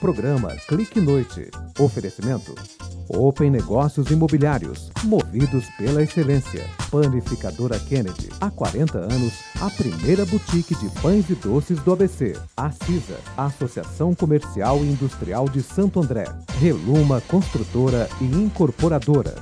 Programa Clique Noite. Oferecimento. Open Negócios Imobiliários, movidos pela excelência. Panificadora Kennedy, há 40 anos, a primeira boutique de pães e doces do ABC. A CISA, Associação Comercial e Industrial de Santo André. Reluma Construtora e Incorporadora.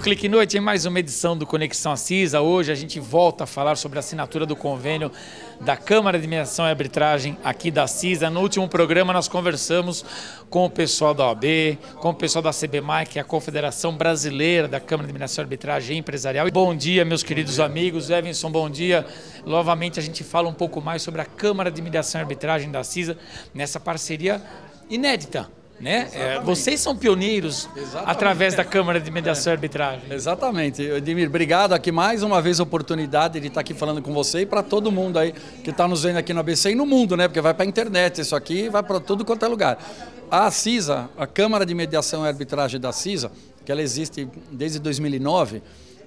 O Clique Noite em mais uma edição do Conexão Assisa. Hoje a gente volta a falar sobre a assinatura do convênio da Câmara de Mediação e Arbitragem aqui da CISA. No último programa nós conversamos com o pessoal da OAB, com o pessoal da CBMAI, que é a Confederação Brasileira da Câmara de Mediação e Arbitragem Empresarial. Bom dia, meus queridos amigos. Evanson, bom dia. Novamente a gente fala um pouco mais sobre a Câmara de Mediação e Arbitragem da CISA nessa parceria inédita né? É, vocês são pioneiros Exatamente. através da Câmara de Mediação e Arbitragem. Exatamente. Edmir, obrigado aqui mais uma vez a oportunidade de estar aqui falando com você e para todo mundo aí que está nos vendo aqui no ABC e no mundo, né? Porque vai para a internet isso aqui vai para tudo quanto é lugar. A CISA, a Câmara de Mediação e Arbitragem da CISA, que ela existe desde 2009,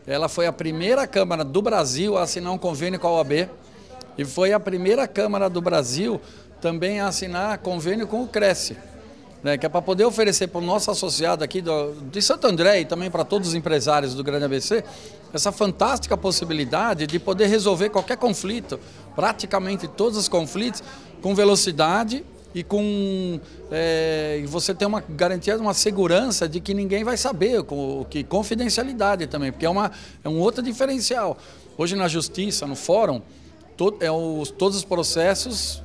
ela foi a primeira Câmara do Brasil a assinar um convênio com a OAB e foi a primeira Câmara do Brasil também a assinar convênio com o Cresce né, que é para poder oferecer para o nosso associado aqui do, de Santo André e também para todos os empresários do Grande ABC, essa fantástica possibilidade de poder resolver qualquer conflito, praticamente todos os conflitos, com velocidade e com é, você ter uma garantia, uma segurança de que ninguém vai saber, com, que confidencialidade também, porque é, uma, é um outro diferencial. Hoje na justiça, no fórum, to, é os, todos os processos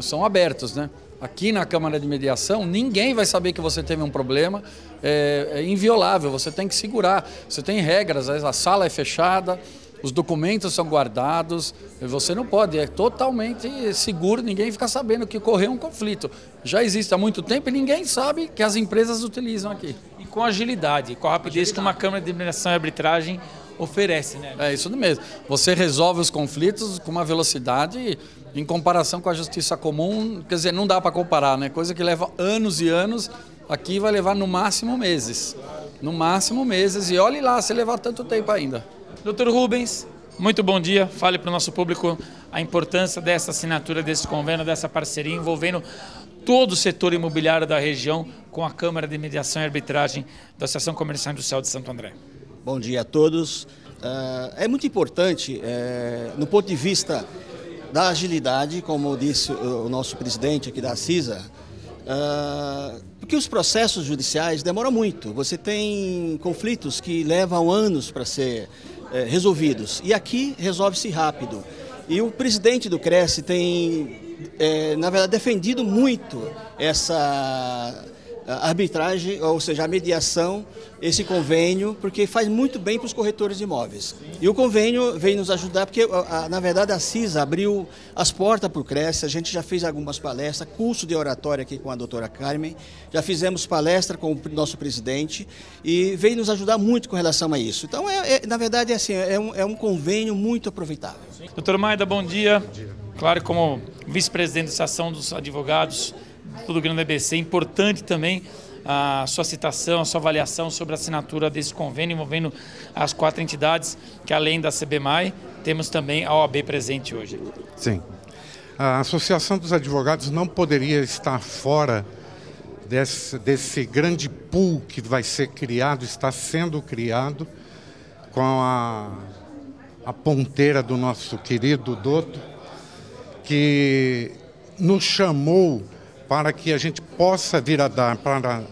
são abertos, né? Aqui na Câmara de Mediação, ninguém vai saber que você teve um problema, é, é inviolável, você tem que segurar, você tem regras, a sala é fechada, os documentos são guardados, você não pode, é totalmente seguro, ninguém fica sabendo que ocorreu um conflito. Já existe há muito tempo e ninguém sabe que as empresas utilizam aqui. E com agilidade, com a rapidez agilidade. que uma Câmara de Mediação e Arbitragem oferece, né? É isso mesmo. Você resolve os conflitos com uma velocidade em comparação com a justiça comum, quer dizer, não dá para comparar, né? Coisa que leva anos e anos, aqui vai levar no máximo meses. No máximo meses, e olhe lá se levar tanto tempo ainda. Doutor Rubens, muito bom dia. Fale para o nosso público a importância dessa assinatura, desse convênio, dessa parceria envolvendo todo o setor imobiliário da região com a Câmara de Mediação e Arbitragem da Associação Comercial Industrial de Santo André. Bom dia a todos. Uh, é muito importante, é, no ponto de vista da agilidade, como disse o nosso presidente aqui da CISA, uh, porque os processos judiciais demoram muito. Você tem conflitos que levam anos para ser uh, resolvidos e aqui resolve-se rápido. E o presidente do Cresce tem, eh, na verdade, defendido muito essa arbitragem, ou seja, a mediação, esse convênio, porque faz muito bem para os corretores de imóveis. E o convênio vem nos ajudar, porque na verdade a CISA abriu as portas para o Cresce, a gente já fez algumas palestras, curso de oratória aqui com a doutora Carmen, já fizemos palestra com o nosso presidente e veio nos ajudar muito com relação a isso. Então, é, é na verdade, é, assim, é, um, é um convênio muito aproveitável. Doutor Maida, bom dia. Bom dia. Claro, como vice-presidente da Associação dos Advogados, do Grande ABC. Importante também a sua citação, a sua avaliação sobre a assinatura desse convênio envolvendo as quatro entidades, que além da CBMAI, temos também a OAB presente hoje. Sim. A Associação dos Advogados não poderia estar fora desse, desse grande pool que vai ser criado, está sendo criado, com a, a ponteira do nosso querido Doto, que nos chamou para que a gente possa vir a dar para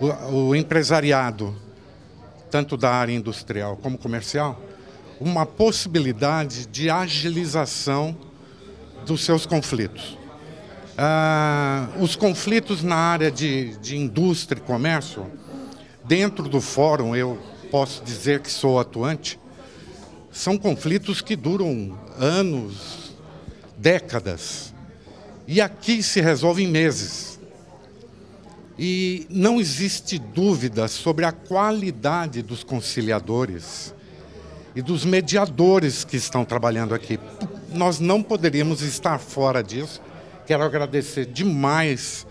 o, o empresariado, tanto da área industrial como comercial, uma possibilidade de agilização dos seus conflitos. Ah, os conflitos na área de, de indústria e comércio, dentro do fórum, eu posso dizer que sou atuante, são conflitos que duram anos, décadas. E aqui se resolve em meses. E não existe dúvida sobre a qualidade dos conciliadores e dos mediadores que estão trabalhando aqui. Nós não poderíamos estar fora disso. Quero agradecer demais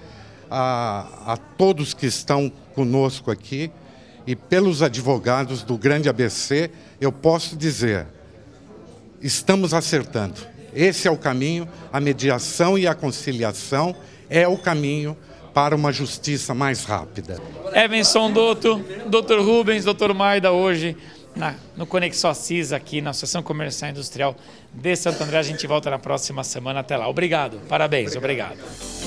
a, a todos que estão conosco aqui e pelos advogados do Grande ABC, eu posso dizer, estamos acertando. Esse é o caminho, a mediação e a conciliação é o caminho para uma justiça mais rápida. Evanson Doutor, Doutor Rubens, Doutor Maida, hoje na, no Conexão Assis, aqui na Associação Comercial e Industrial de Santo André. A gente volta na próxima semana. Até lá. Obrigado. Parabéns. obrigado. obrigado.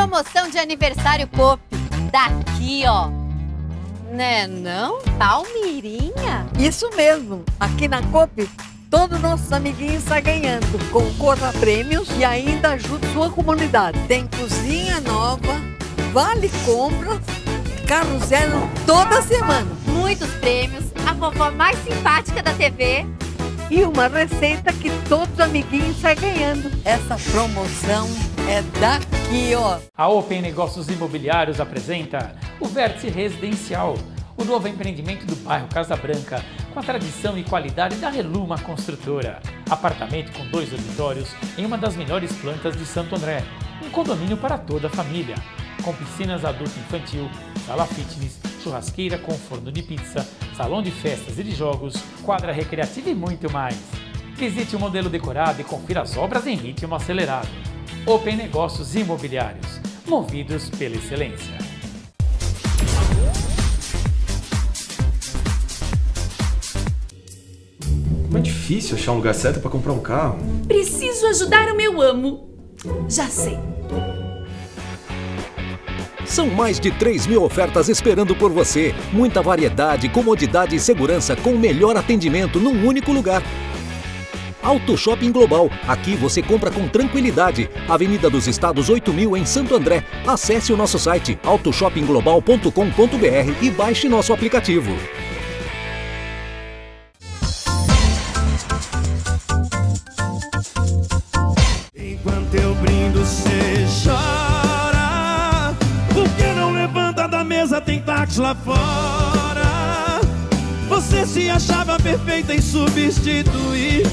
Promoção de aniversário Pop. Daqui, ó. Né não? Palmirinha? Isso mesmo. Aqui na Coop, todos nossos amiguinhos estão ganhando. Concorra a prêmios e ainda ajuda sua comunidade. Tem cozinha nova, vale compras, carro zero toda semana. Muitos prêmios, a vovó mais simpática da TV e uma receita que todos os amiguinhos estão ganhando. Essa promoção é daqui, ó. A Open Negócios Imobiliários apresenta o Vértice Residencial, o novo empreendimento do bairro Casa Branca, com a tradição e qualidade da Reluma Construtora. Apartamento com dois dormitórios em uma das melhores plantas de Santo André. Um condomínio para toda a família, com piscinas adulto infantil, sala fitness, churrasqueira com forno de pizza, salão de festas e de jogos, quadra recreativa e muito mais. Visite o modelo decorado e confira as obras em ritmo acelerado. Open Negócios Imobiliários, movidos pela excelência. Como é difícil achar um lugar certo para comprar um carro. Preciso ajudar o meu amo. Já sei. São mais de 3 mil ofertas esperando por você. Muita variedade, comodidade e segurança com o melhor atendimento num único lugar. Auto Shopping Global. Aqui você compra com tranquilidade. Avenida dos Estados 8000 em Santo André. Acesse o nosso site autoshoppingglobal.com.br e baixe nosso aplicativo. Enquanto eu brindo, você chora. Por que não levanta da mesa? Tem táxi lá fora. Você se achava perfeita e substituível.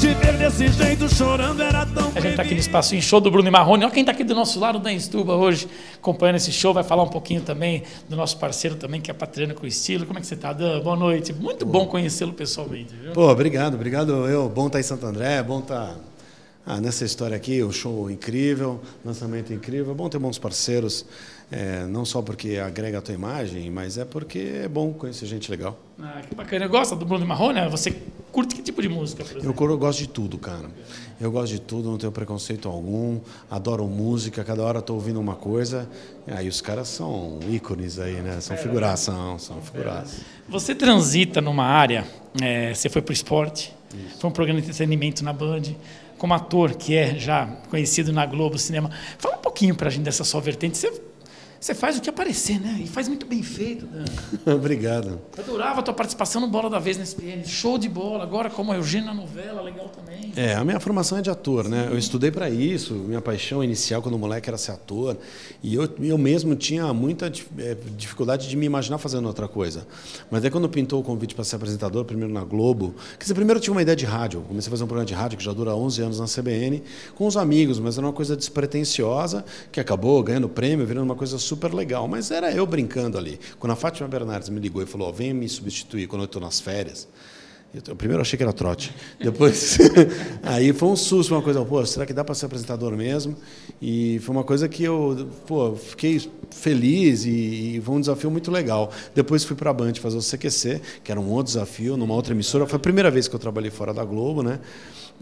Te ver desse jeito chorando era tão A gente tá aqui no espaço em show do Bruno e Marrone. Olha quem tá aqui do nosso lado da Estuba hoje, acompanhando esse show. Vai falar um pouquinho também do nosso parceiro também, que é Patriano com Estilo. Como é que você tá, Dan? Boa noite. Muito bom conhecê-lo pessoalmente, viu? Pô, obrigado, obrigado. Eu, bom estar tá em Santo André, bom estar tá, ah, nessa história aqui, o show incrível, lançamento incrível. É bom ter bons parceiros. É, não só porque agrega a tua imagem, mas é porque é bom conhecer gente legal. Ah, que bacana. Gosta do Bruno Marrone? Você curte que tipo de música, por exemplo? Eu, eu gosto de tudo, cara. Eu gosto de tudo, não tenho preconceito algum. Adoro música, cada hora estou ouvindo uma coisa. Aí os caras são ícones aí, né? São é, figuração, são figuraças. Você transita numa área, é, você foi para o esporte, Isso. foi um programa de entretenimento na Band, como ator que é já conhecido na Globo Cinema. Fala um pouquinho para a gente dessa sua vertente. Você você faz o que aparecer, né? E faz muito bem feito. Dan. Obrigado. Eu adorava a tua participação no Bola da Vez na SPN. Show de bola. Agora, como Eugênio na novela, legal também. É, a minha formação é de ator, né? Eu estudei para isso. Minha paixão inicial quando moleque era ser ator. E eu, eu mesmo tinha muita é, dificuldade de me imaginar fazendo outra coisa. Mas daí, quando pintou o convite para ser apresentador, primeiro na Globo, quer dizer, primeiro eu tinha uma ideia de rádio. Eu comecei a fazer um programa de rádio que já dura 11 anos na CBN, com os amigos, mas era uma coisa despretensiosa, que acabou ganhando prêmio, virando uma coisa super legal. Mas era eu brincando ali. Quando a Fátima Bernardes me ligou e falou: oh, vem me substituir quando eu estou nas férias. Eu, primeiro achei que era trote. Depois, aí foi um susto, uma coisa, pô, será que dá para ser apresentador mesmo? E foi uma coisa que eu, pô, fiquei feliz e, e foi um desafio muito legal. Depois fui para a Band fazer o CQC, que era um outro desafio, numa outra emissora. Foi a primeira vez que eu trabalhei fora da Globo, né?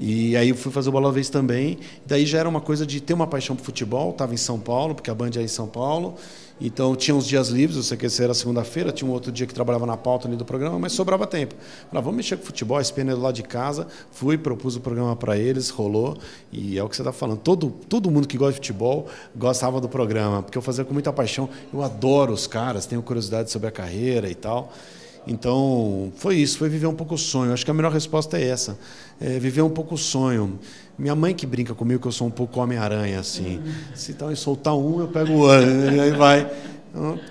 E aí eu fui fazer o Bola Vez também. Daí já era uma coisa de ter uma paixão por futebol. Estava em São Paulo, porque a Band é em São Paulo. Então tinha uns dias livres, eu sei que esse era segunda-feira, tinha um outro dia que trabalhava na pauta ali do programa, mas sobrava tempo. Falei, vamos mexer com futebol, a SPN é do lado de casa. Fui, propus o programa para eles, rolou. E é o que você está falando. Todo, todo mundo que gosta de futebol gostava do programa, porque eu fazia com muita paixão. Eu adoro os caras, tenho curiosidade sobre a carreira e tal. Então, foi isso, foi viver um pouco o sonho. Acho que a melhor resposta é essa, é viver um pouco o sonho. Minha mãe que brinca comigo que eu sou um pouco Homem-Aranha, assim. Se então, eu soltar um, eu pego o outro, e aí vai.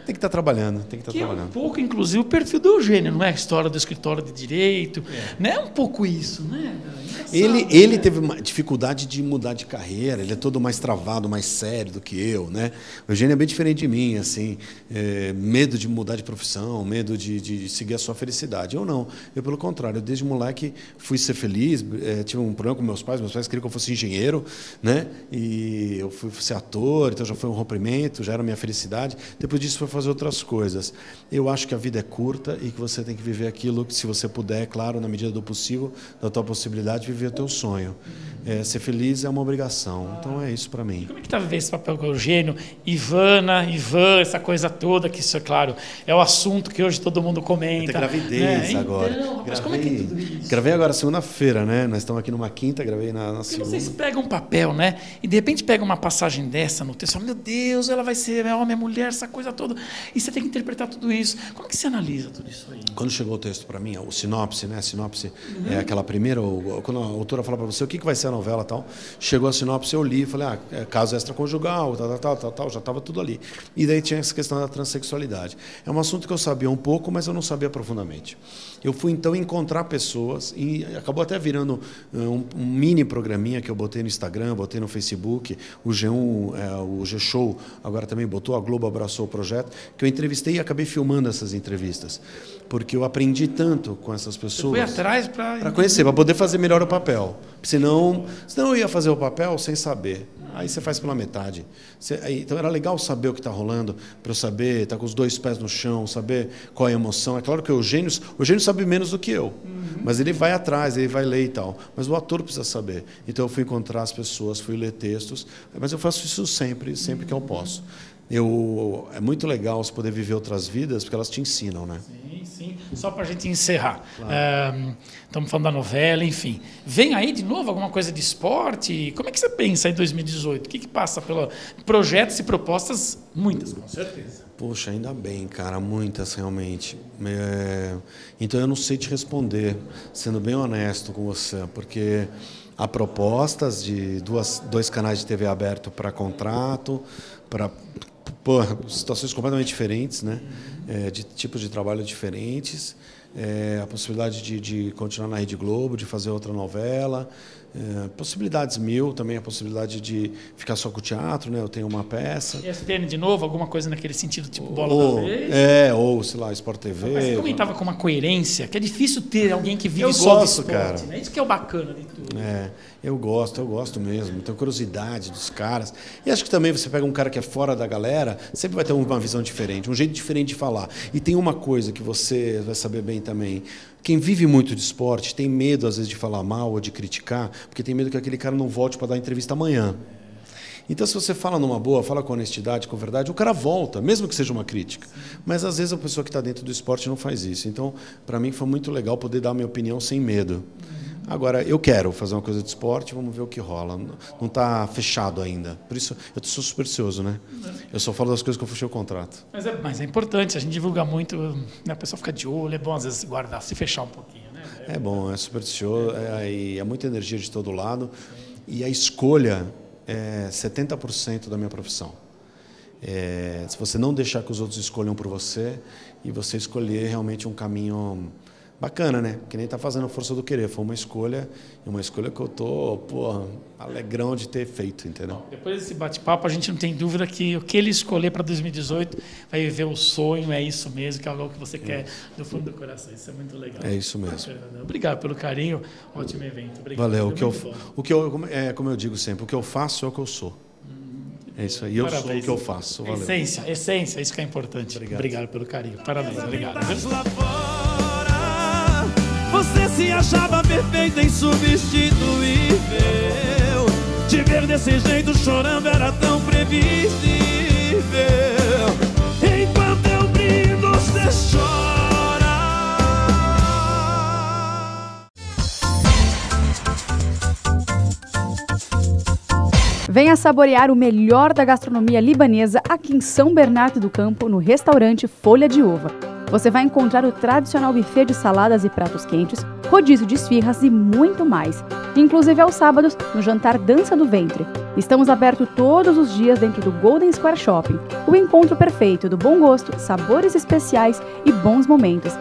Tem que estar trabalhando, tem que estar que trabalhando. É um pouco, inclusive, o perfil do Eugênio, não é a história do escritório de direito, é. né? É um pouco isso, né? Ele, ele teve uma dificuldade de mudar de carreira, ele é todo mais travado, mais sério do que eu, né? O Eugênio é bem diferente de mim, assim, é, medo de mudar de profissão, medo de, de, seguir a sua felicidade. Eu não, eu pelo contrário, eu desde moleque fui ser feliz, é, tive um problema com meus pais, meus pais queriam que eu fosse engenheiro, né? E eu fui ser ator, então já foi um rompimento, já era a minha felicidade. Depois disso foi fazer outras coisas. Eu acho que a vida é curta e que você tem que viver aquilo que, se você puder, claro, na medida do possível, da tua possibilidade, viver o teu sonho. É, ser feliz é uma obrigação. Então é isso para mim. Como é que está vivendo esse papel com o Eugênio? Ivana, Ivan, essa coisa toda, que isso é claro, é o assunto que hoje todo mundo comenta. Tem gravidez né? agora. Então, mas como é que é tudo isso? Gravei agora segunda-feira, né? Nós estamos aqui numa quinta, gravei na, na segunda. vocês pegam um papel, né? E de repente pegam uma passagem dessa no texto, meu Deus, ela vai ser homem, mulher, essa coisa toda. E você tem que interpretar tudo isso. Como é que você analisa tudo isso aí? Quando chegou o texto para mim, o sinopse, né? A sinopse uhum. é aquela primeira, quando a autora fala para você o que, que vai ser a novela tal. Chegou a sinopse, eu li, falei, ah, é caso extraconjugal, tal, tal, tal, tal, já estava tudo ali. E daí tinha essa questão da transexualidade. É um assunto que eu sabia um pouco, mas eu não sabia profundamente. Eu fui então encontrar pessoas e acabou até virando eh, um, um mini programinha que eu botei no Instagram, botei no Facebook, o G1, é, o G-Show agora também botou, a Globo abraçou projeto, que eu entrevistei e acabei filmando essas entrevistas. Porque eu aprendi tanto com essas pessoas. Você foi atrás para. Conhecer, para poder fazer melhor o papel. Senão, senão eu ia fazer o papel sem saber. Aí você faz pela metade. Você, aí, então era legal saber o que está rolando, para eu saber, estar tá com os dois pés no chão, saber qual é a emoção. É claro que o Eugênio, o Eugênio sabe menos do que eu, uhum. mas ele vai atrás, ele vai ler e tal. Mas o ator precisa saber. Então eu fui encontrar as pessoas, fui ler textos, mas eu faço isso sempre, sempre que eu posso. Eu, é muito legal você poder viver outras vidas, porque elas te ensinam, né? Sim, sim. Só para a gente encerrar. Claro. Estamos falando da novela, enfim. Vem aí de novo alguma coisa de esporte? Como é que você pensa em 2018? O que, que passa pelo projetos e propostas? Muitas, com certeza. Poxa, ainda bem, cara, muitas realmente. É, então eu não sei te responder, sendo bem honesto com você, porque há propostas de duas, dois canais de TV aberto para contrato, para pô, situações completamente diferentes, né? É, de tipos de trabalho diferentes. É, a possibilidade de, de, continuar na Rede Globo, de fazer outra novela. É, possibilidades mil, também a possibilidade de ficar só com o teatro, né? Eu tenho uma peça. ESPN de novo, alguma coisa naquele sentido, tipo bola ou, da vez? É, ou sei lá, Sport TV. Mas você comentava com uma coerência, que é difícil ter alguém que vive eu só gosto, esporte, cara. né? Isso que é o bacana de tudo. É, eu gosto, eu gosto mesmo. Tenho curiosidade dos caras. E acho que também você pega um cara que é fora da galera, sempre vai ter uma visão diferente, um jeito diferente de falar. E tem uma coisa que você vai saber bem também. Quem vive muito de esporte tem medo, às vezes, de falar mal ou de criticar, porque tem medo que aquele cara não volte para dar entrevista amanhã. Então, se você fala numa boa, fala com honestidade, com verdade, o cara volta, mesmo que seja uma crítica. Mas, às vezes, a pessoa que está dentro do esporte não faz isso. Então, para mim, foi muito legal poder dar a minha opinião sem medo. Agora, eu quero fazer uma coisa de esporte, vamos ver o que rola. Não está fechado ainda. Por isso, eu sou supersticioso, né? Eu só falo das coisas que eu fechei o contrato. Mas é, mas é importante, a gente divulga muito, né? a pessoa fica de olho, é bom às vezes guardar, se fechar um pouquinho. Né? É, é bom, é supersticioso, é, é muita energia de todo lado. E a escolha é 70% da minha profissão. É, se você não deixar que os outros escolham por você e você escolher realmente um caminho bacana, né? Que nem tá fazendo Força do Querer. Foi uma escolha, e uma escolha que eu tô, pô, alegrão de ter feito, entendeu? Bom, depois desse bate-papo, a gente não tem dúvida que o que ele escolher para 2018 vai viver o sonho, é isso mesmo, que é algo que você quer do fundo do coração. Isso é muito legal. É isso mesmo. Obrigado pelo carinho, ótimo evento. Obrigado. Valeu. O que, eu, o que eu, é, como eu digo sempre, o que eu faço é o que eu sou. É isso aí, eu Parabéns. sou o que eu faço. Valeu. Essência, essência, isso que é importante. Obrigado, Obrigado pelo carinho. Parabéns, obrigado. Você se achava perfeita, insubstituível. Te ver desse jeito chorando era tão previsível. Enquanto eu brindo, você chora. Venha saborear o melhor da gastronomia libanesa aqui em São Bernardo do Campo, no restaurante Folha de Uva. Você vai encontrar o tradicional buffet de saladas e pratos quentes, rodízio de esfirras e muito mais. Inclusive aos sábados, no jantar Dança do Ventre. Estamos abertos todos os dias dentro do Golden Square Shopping. O encontro perfeito do bom gosto, sabores especiais e bons momentos.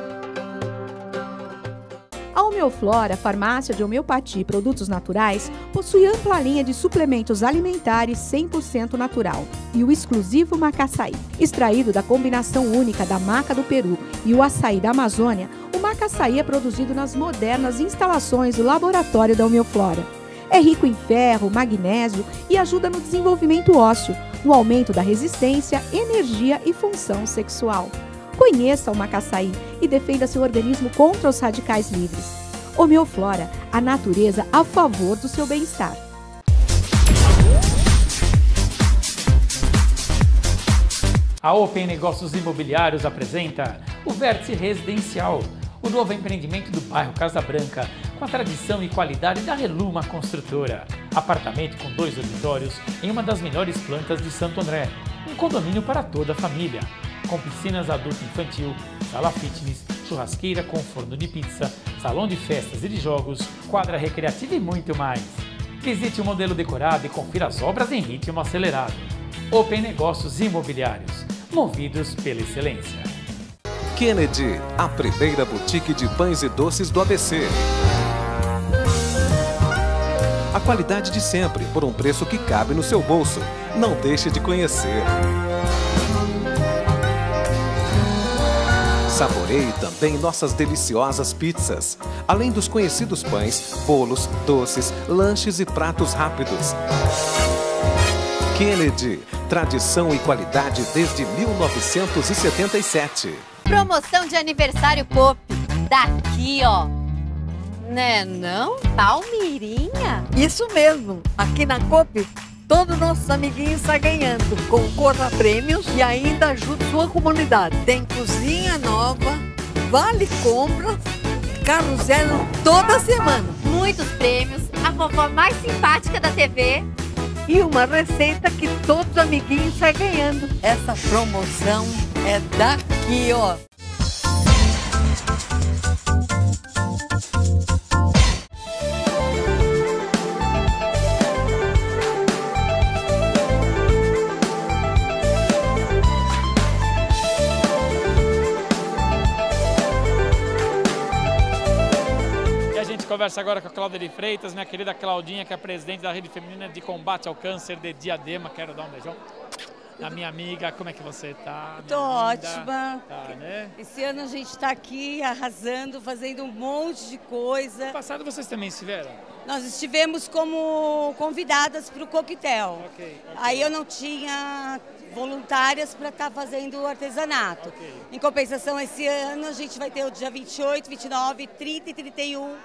Homeoflora, farmácia de homeopatia e produtos naturais, possui ampla linha de suplementos alimentares 100% natural e o exclusivo macaçaí. Extraído da combinação única da maca do Peru e o açaí da Amazônia, o macaçaí é produzido nas modernas instalações do laboratório da Homeoflora. É rico em ferro, magnésio e ajuda no desenvolvimento ósseo, no aumento da resistência, energia e função sexual. Conheça o macaçaí e defenda seu organismo contra os radicais livres. Homeoflora, a natureza a favor do seu bem-estar. A Open Negócios Imobiliários apresenta o Vértice Residencial, o novo empreendimento do bairro Casa Branca, com a tradição e qualidade da Reluma Construtora. Apartamento com dois dormitórios em uma das melhores plantas de Santo André. Um condomínio para toda a família, com piscinas adulto infantil, sala fitness, churrasqueira com forno de pizza, salão de festas e de jogos, quadra recreativa e muito mais. Visite o modelo decorado e confira as obras em ritmo acelerado. Open Negócios Imobiliários, movidos pela excelência. Kennedy, a primeira boutique de pães e doces do ABC. A qualidade de sempre, por um preço que cabe no seu bolso. Não deixe de conhecer. Saboreie também nossas deliciosas pizzas, além dos conhecidos pães, bolos, doces, lanches e pratos rápidos. Kennedy, tradição e qualidade desde 1977. Promoção de aniversário Pop. Daqui, ó. Né não? Palmirinha? Isso mesmo. Aqui na COP, todo nosso amiguinho está ganhando. Concorra a prêmios e ainda ajude sua comunidade. Tem cozinha nova, vale compras, carro zero toda semana. Muitos prêmios, a vovó mais simpática da TV. E uma receita que todos os amiguinhos estão ganhando. Essa promoção é daqui, ó. Conversa agora com a Cláudia de Freitas, minha querida Claudinha, que é presidente da Rede Feminina de Combate ao Câncer de Diadema. Quero dar um beijão. A minha amiga, como é que você tá? Tô minha linda? ótima. Tá, né? Esse ano a gente está aqui arrasando, fazendo um monte de coisa. No passado vocês também estiveram? Nós estivemos como convidadas para o coquetel. Ok, ok. Aí eu não tinha voluntárias para estar fazendo o artesanato. Em compensação, esse ano a gente vai ter o dia 28, 29, 30 e 31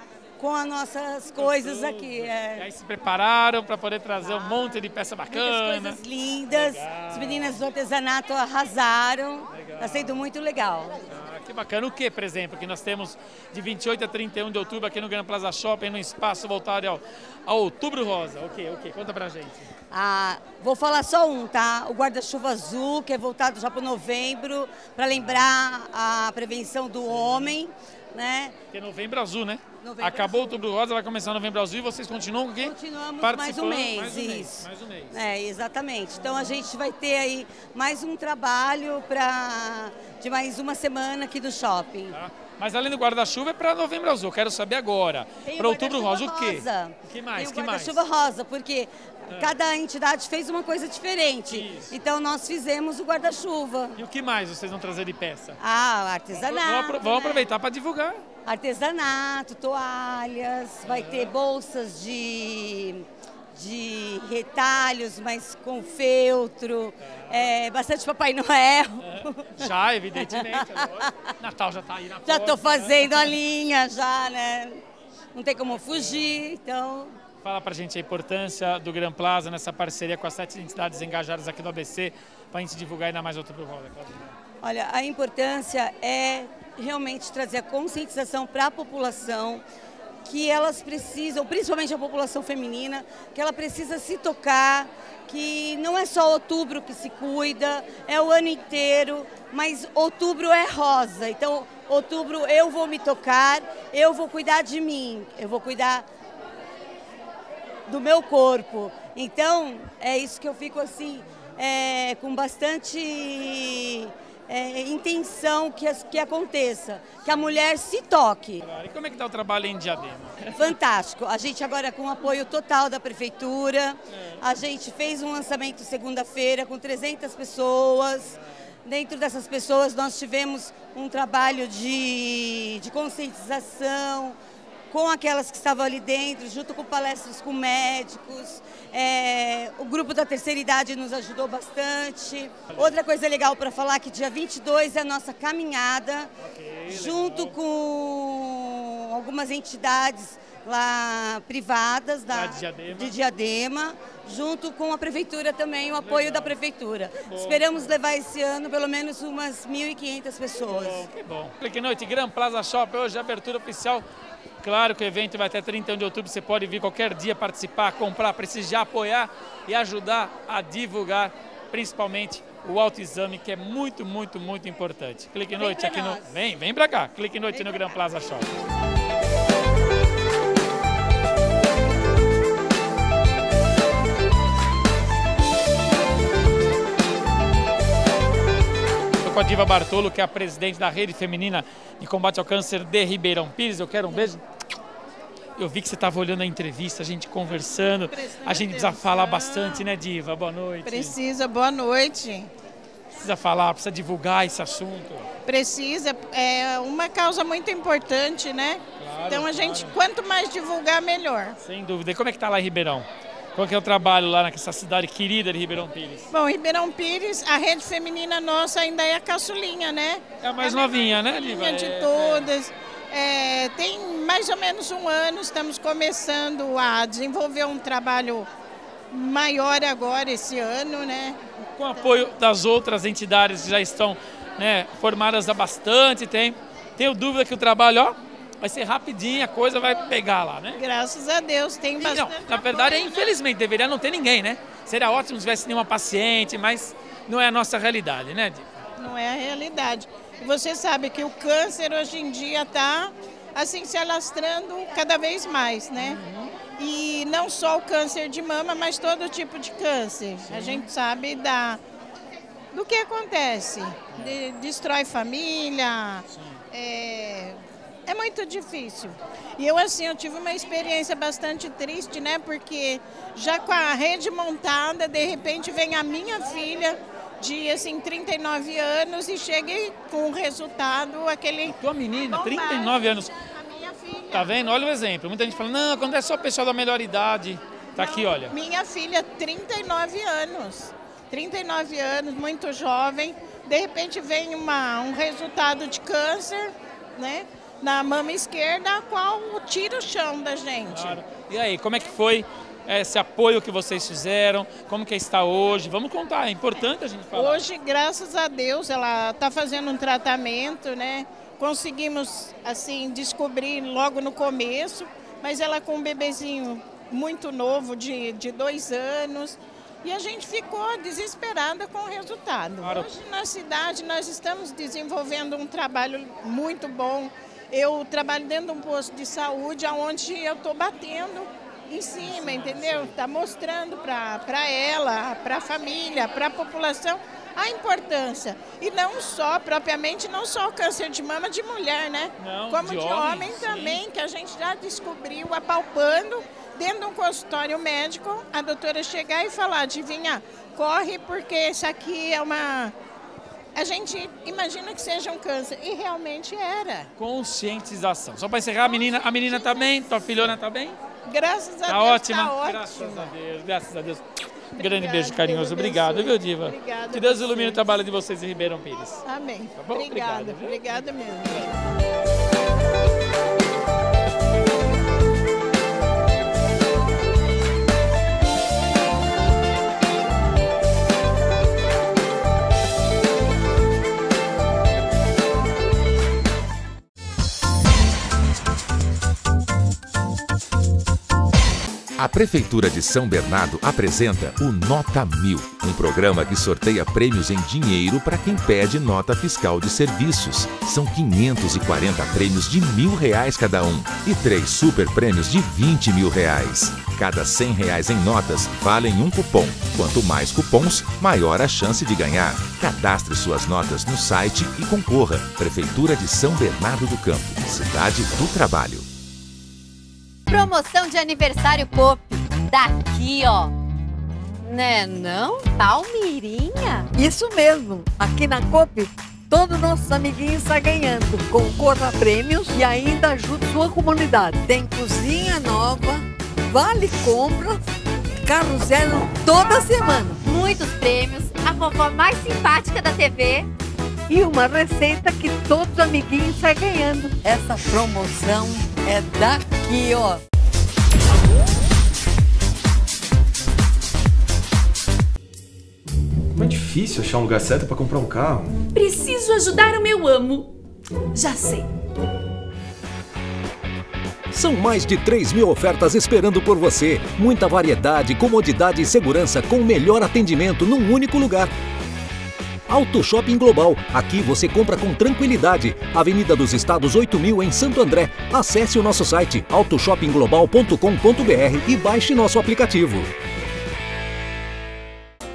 com as nossas coisas aqui. E É. aí se prepararam para poder trazer um monte de peça bacana. Muitas coisas lindas. As meninas do artesanato arrasaram. Está sendo muito legal. Ah, que bacana. O que, por exemplo, que nós temos de 28 a 31 de outubro aqui no Gran Plaza Shopping, no espaço voltado ao, ao Outubro Rosa? O que? O que? Conta pra gente. Ah, vou falar só um, tá? O guarda-chuva azul, que é voltado já para novembro, para lembrar a prevenção do homem, né? Que é novembro azul, né? Novembro Acabou o Outubro Rosa, vai começar novembro azul e vocês continuam aqui? Continuamos mais um mês, mais um mês, isso. mais um mês. É, exatamente. Então a gente vai ter aí mais um trabalho para de mais uma semana aqui do shopping. Tá. Mas além do guarda-chuva é para novembro azul. Quero saber agora. Para outubro rosa, o quê? rosa. O que mais? Tem o guarda-chuva rosa, porque. Cada entidade fez uma coisa diferente. Isso. Então nós fizemos o guarda-chuva. E o que mais vocês vão trazer de peça? Ah, artesanato. vamos né? aproveitar para divulgar. Artesanato, toalhas, vai ter bolsas de de retalhos, mas com feltro, é, bastante Papai Noel. Já, evidentemente. é Natal já está aí na Já estou né? fazendo a linha, já, né? Não tem como fugir, então Fala pra gente a importância do Gran Plaza nessa parceria com as sete entidades engajadas aqui do ABC, para a gente divulgar ainda mais outro Roda. Olha, a importância é realmente trazer a conscientização para a população que elas precisam, principalmente a população feminina, que ela precisa se tocar, que não é só outubro que se cuida, é o ano inteiro, mas outubro é rosa. Então, outubro eu vou me tocar, eu vou cuidar de mim, eu vou cuidar do meu corpo. Então, é isso que eu fico assim, é, com bastante é, intenção que, que aconteça, que a mulher se toque. E como é que está o trabalho em Diadema? Fantástico. A gente agora com apoio total da prefeitura, a gente fez um lançamento segunda-feira com 300 pessoas. Dentro dessas pessoas nós tivemos um trabalho de, de conscientização com aquelas que estavam ali dentro, junto com palestras com médicos. É, o grupo da terceira idade nos ajudou bastante. Outra coisa legal para falar que dia 22 é a nossa caminhada, junto com algumas entidades lá privadas da, de Diadema. de Diadema, junto com a prefeitura também, o apoio da prefeitura. Esperamos levar esse ano pelo menos umas 1.500 pessoas. Que bom. Clique Noite, Gran Plaza Shop, hoje abertura oficial. Claro que o evento vai até 31 de outubro, você pode vir qualquer dia participar, comprar, prestigiar, apoiar e ajudar a divulgar, principalmente o autoexame, que é muito, muito, muito importante. Clique Noite aqui no... nós. Vem, vem pra cá. Clique Noite no Gran Plaza Shop. Com a Diva Bartolo, que é a presidente da Rede Feminina de Combate ao Câncer de Ribeirão Pires. Eu quero um beijo. Eu vi que você estava olhando a entrevista, a gente conversando. A gente precisa falar bastante, né, Diva? Boa noite. Precisa, boa noite. Precisa falar, precisa divulgar esse assunto. Precisa, é uma causa muito importante, né? Claro, então a claro. gente, quanto mais divulgar, melhor. Sem dúvida. E como é que tá lá em Ribeirão? Qual que é o trabalho lá nessa cidade querida de Ribeirão Pires? Bom, Ribeirão Pires, a rede feminina nossa ainda é a caçulinha, né? É a mais novinha, né? Novinha de É, todas. É, tem mais ou menos um ano, estamos começando a desenvolver um trabalho maior agora esse ano, né? Com o apoio das outras entidades que já estão né, formadas há bastante tempo. Tenho dúvida que o trabalho, ó, vai ser rapidinho, a coisa vai pegar lá, né? Graças a Deus, tem Não, bastante. na verdade, é, infelizmente, deveria não ter ninguém, né? Seria ótimo se não tivesse nenhuma paciente, mas não é a nossa realidade, né, Diva? Não é a realidade. E você sabe que o câncer hoje em dia está assim se alastrando cada vez mais, né? E não só o câncer de mama, mas todo tipo de câncer. A gente sabe da do que acontece. De- destrói família. É, é muito difícil. E eu assim, eu tive uma experiência bastante triste, né? Porque já com a rede montada, de repente vem a minha filha de assim 39 anos e chega com o resultado aquele Tua menina, bombástico. 39 anos. A minha filha. Tá vendo? Olha o exemplo. Muita gente fala, não, quando é só pessoal da melhor idade. Tá aqui, olha. Minha filha, 39 anos. 39 anos, muito jovem. De repente vem uma, um resultado de câncer, né? Na mama esquerda, a qual tira o chão da gente. Claro. E aí, como é que foi esse apoio que vocês fizeram? Como que está hoje? Vamos contar, é importante a gente falar. Hoje, graças a Deus, ela está fazendo um tratamento, né? Conseguimos, assim, descobrir logo no começo, mas ela com um bebezinho muito novo, de, de dois anos, e a gente ficou desesperada com o resultado. Claro. Hoje, na cidade, nós estamos desenvolvendo um trabalho muito bom. Eu trabalho dentro de um posto de saúde, onde eu estou batendo em cima, entendeu? Está mostrando para ela, para a família, para a população a importância. E não só, propriamente, não só o câncer de mama de mulher, né? Não, Como de de, homem, homem, também, que a gente já descobriu apalpando dentro de um consultório médico, a doutora chegar e falar, adivinha, corre porque isso aqui é uma... A gente imagina que seja um câncer, e realmente era. Conscientização. Só para encerrar, a menina, a menina tá bem? Tua filhona tá bem? Graças a Tá Deus, ótima. tá ótimo. Graças a Deus, graças a Deus. Grande beijo carinhoso. Obrigado, viu, Diva? Obrigada Que Deus ilumine o trabalho de vocês em Ribeirão Pires. Amém. Tá? Obrigada, obrigada mesmo. A Prefeitura de São Bernardo apresenta o Nota Mil, um programa que sorteia prêmios em dinheiro para quem pede nota fiscal de serviços. São 540 prêmios de mil reais cada um e três super prêmios de 20 mil reais. Cada 100 reais em notas valem um cupom. Quanto mais cupons, maior a chance de ganhar. Cadastre suas notas no site e concorra. Prefeitura de São Bernardo do Campo, Cidade do Trabalho. Promoção de aniversário Pop. Daqui, ó. Né não? Palmirinha? Isso mesmo. Aqui na COP, todos nossos amiguinhos estão ganhando. Concorra a prêmios e ainda ajude sua comunidade. Tem cozinha nova, vale compra, carro zero toda semana. Muitos prêmios, a vovó mais simpática da TV. E uma receita que todos os amiguinhos estão ganhando. Essa promoção é daqui, ó. Como é difícil achar um lugar certo pra comprar um carro. Preciso ajudar o meu amo. Já sei. São mais de 3 mil ofertas esperando por você. Muita variedade, comodidade e segurança com o melhor atendimento num único lugar. Auto Shopping Global. Aqui você compra com tranquilidade. Avenida dos Estados 8000 em Santo André. Acesse o nosso site autoshoppingglobal.com.br e baixe nosso aplicativo.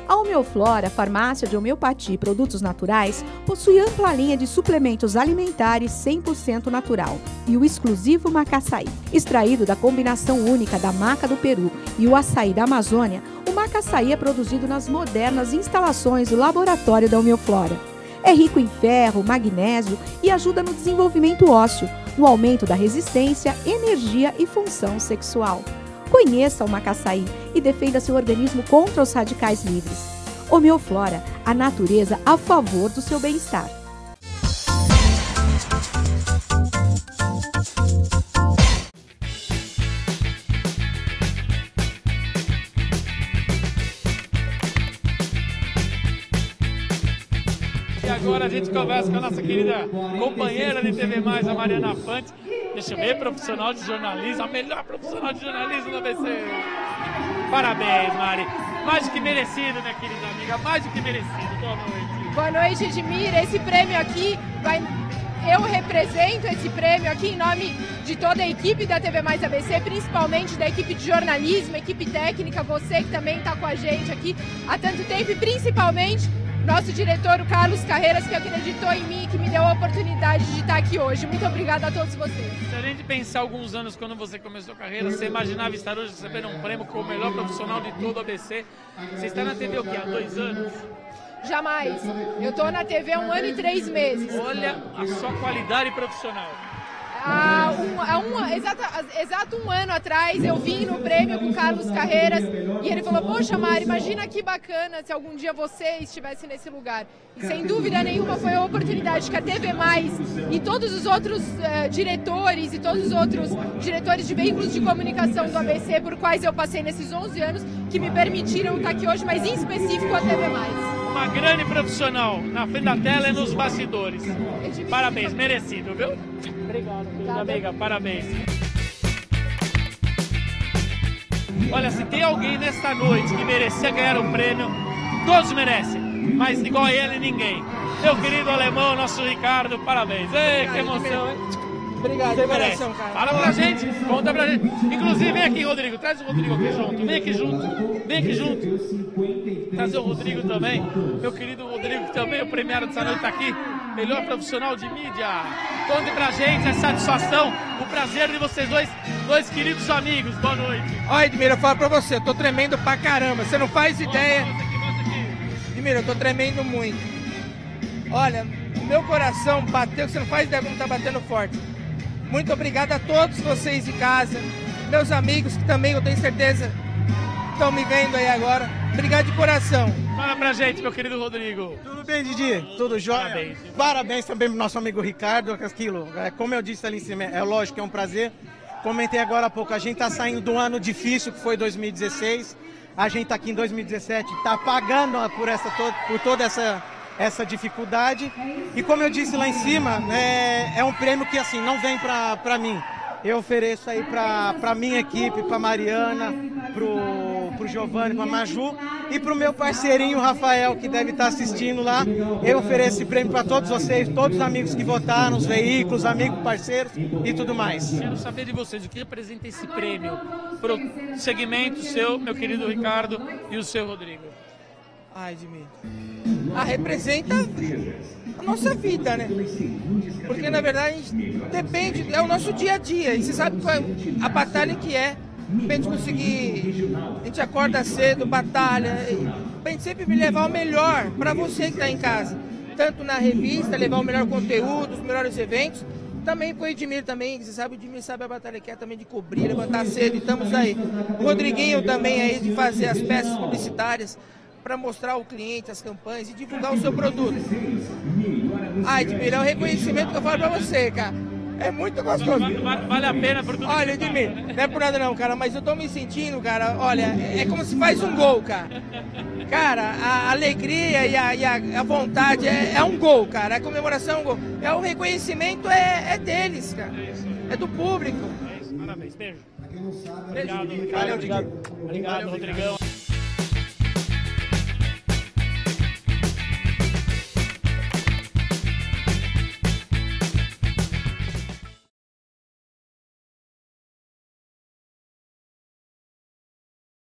A Homeoflora, farmácia de homeopatia e produtos naturais, possui ampla linha de suplementos alimentares 100% natural e o exclusivo macaçaí. Extraído da combinação única da maca do Peru e o açaí da Amazônia, macaçaí é produzido nas modernas instalações do laboratório da Homeoflora. É rico em ferro, magnésio e ajuda no desenvolvimento ósseo, no aumento da resistência, energia e função sexual. Conheça o macaçaí e defenda seu organismo contra os radicais livres. Homeoflora, a natureza a favor do seu bem-estar. A gente conversa com a nossa querida companheira de TV Mais, a Mariana Fante. Deixa eu ver, profissional de jornalismo, a melhor profissional de jornalismo do ABC. Parabéns, Mari. Mais do que merecido, minha querida amiga, mais do que merecido. Boa noite. Boa noite, Edmir. Esse prêmio aqui vai. Eu represento esse prêmio aqui em nome de toda a equipe da TV Mais ABC, principalmente da equipe de jornalismo, equipe técnica, você que também está com a gente aqui há tanto tempo e principalmente nosso diretor, o Carlos Carreiras, que acreditou em mim e que me deu a oportunidade de estar aqui hoje. Muito obrigada a todos vocês. Se além de pensar alguns anos quando você começou a carreira, você imaginava estar hoje recebendo um prêmio como o melhor profissional de todo o ABC? Você está na TV o quê? Há dois anos? Jamais. Eu tô na TV há um ano e três meses. Olha a sua qualidade profissional. Há um, há um- exato, exato um ano atrás eu vim no prêmio com Carlos Carreiras e ele falou: Poxa, Mari, imagina que bacana se algum dia você estivesse nesse lugar. E sem dúvida nenhuma foi a oportunidade que a TV Mais e todos os outros eh, diretores e todos os outros diretores de veículos de comunicação do ABC por quais eu passei nesses 11 anos que me permitiram estar aqui hoje, mas em específico a TV Mais. Uma grande profissional na frente da tela e nos bastidores. Parabéns, merecido, viu? Obrigado, querida amiga, parabéns. Olha, se tem alguém nesta noite que merecia ganhar um prêmio, todos merecem, mas igual a ele, ninguém. Meu querido alemão, nosso Ricardo, parabéns. Ei, que emoção, hein? Obrigado, Você merece. cara. Fala pra gente, conta pra gente. Inclusive, vem aqui, Rodrigo, traz o Rodrigo aqui junto. Vem aqui junto, vem aqui junto. Trazer o Rodrigo também, meu querido Rodrigo, que também, o premiado dessa noite tá aqui. Melhor profissional de mídia. Conte pra gente a satisfação, o prazer de vocês dois, dois queridos amigos. Boa noite. Ó, Edmira, eu falo pra você, eu tô tremendo pra caramba. Você não faz ideia. Edmira, eu tô tremendo muito. Olha, o meu coração bateu, você não faz ideia como tá batendo forte. Muito obrigado a todos vocês de casa. meus amigos que também eu tenho certeza estão me vendo aí agora. Obrigado de coração. Fala pra gente, meu querido Rodrigo. Tudo bem, Didi? Tudo jóia? Parabéns. Parabéns também pro nosso amigo Ricardo. Aquilo, é, como eu disse ali em cima, é lógico que é um prazer. Comentei agora há pouco, a gente tá saindo do ano difícil que foi 2016. A gente tá aqui em 2017, tá pagando por, essa, por toda essa, essa dificuldade. E como eu disse lá em cima, é, é um prêmio que assim não vem pra mim. Eu ofereço aí pra minha equipe, pra Mariana, pro, pro Giovanni, pra Maju e pro meu parceirinho Rafael, que deve estar assistindo lá. Eu ofereço esse prêmio para todos vocês, todos os amigos que votaram, os veículos, amigos, parceiros e tudo mais. Quero saber de vocês o que representa esse prêmio para o segmento seu, meu querido Ricardo, e o seu Rodrigo. Ai, Edmir. Ah, representa a nossa vida, né? Porque na verdade a gente depende, é o nosso dia a dia. E você sabe qual é a batalha que é. Pra gente conseguir. A gente acorda cedo, batalha. Pra gente sempre levar o melhor pra você que tá em casa. Tanto na revista, levar o melhor conteúdo, os melhores eventos. Também pro Edmir também, você sabe, o Edmir sabe a batalha que é também de cobrir, levantar cedo, e estamos aí. O Rodriguinho também aí de fazer as peças publicitárias para mostrar ao cliente as campanhas e divulgar o seu produto. Ai, Edmir, é um reconhecimento que eu falo pra você, cara. É muito gostoso. Vale, vale a pena por tudo Olha, Edmir, não é por nada não, cara, mas eu tô me sentindo, cara, olha, é como se faz um gol, cara. Cara, a alegria e a, e a- a vontade é, é um gol, cara. A comemoração é um gol. É o reconhecimento é, é deles, cara. É do público. Parabéns, beijo. Obrigado, Ricardo. Obrigado, Rodrigão.